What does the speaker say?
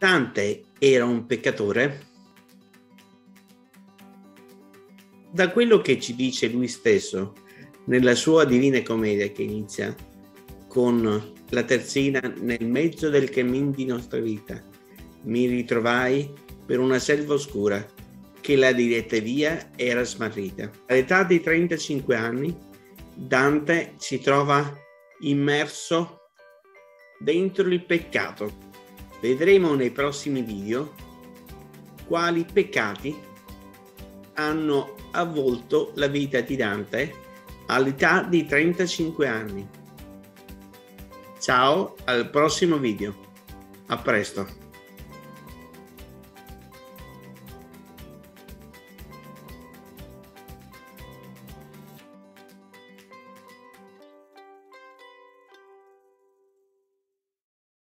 Dante era un peccatore? Da quello che ci dice lui stesso nella sua Divina Commedia che inizia con la terzina nel mezzo del cammin di nostra vita, mi ritrovai per una selva oscura che la diretta via era smarrita. All'età di 35 anni Dante si trova immerso dentro il peccato Vedremo nei prossimi video quali peccati hanno avvolto la vita di Dante all'età di 35 anni. Ciao, al prossimo video. A presto.